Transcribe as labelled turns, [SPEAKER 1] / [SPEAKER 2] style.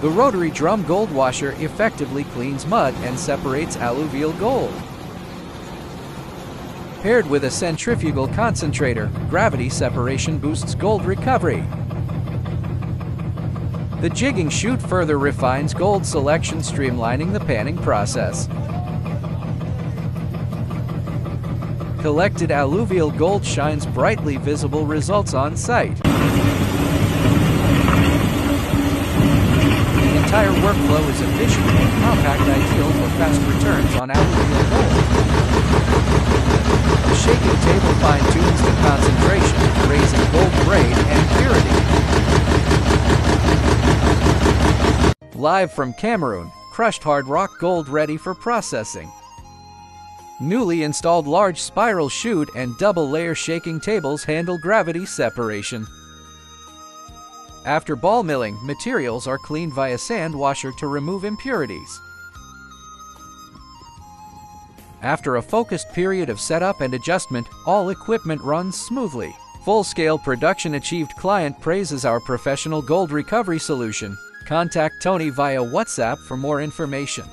[SPEAKER 1] The rotary drum gold washer effectively cleans mud and separates alluvial gold. Paired with a centrifugal concentrator, gravity separation boosts gold recovery. The jigging chute further refines gold selection streamlining the panning process. Collected alluvial gold shines brightly visible results on site. The entire workflow is efficient and compact ideal for fast returns on alluvial gold. The shaking table fine-tunes the concentration, raising gold grade and purity. Live from Cameroon, crushed hard rock gold ready for processing. Newly installed large spiral chute and double layer shaking tables handle gravity separation. After ball milling, materials are cleaned via sand washer to remove impurities. After a focused period of setup and adjustment, all equipment runs smoothly. Full-scale production achieved client praises our professional gold recovery solution. Contact Tony via WhatsApp for more information.